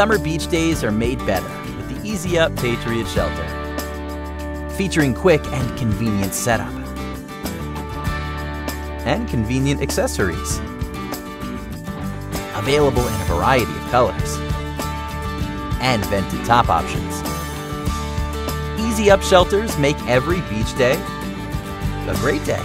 Summer beach days are made better with the E-Z UP Patriot Shelter. Featuring quick and convenient setup and convenient accessories. Available in a variety of colors and vented top options. E-Z UP shelters make every beach day a great day.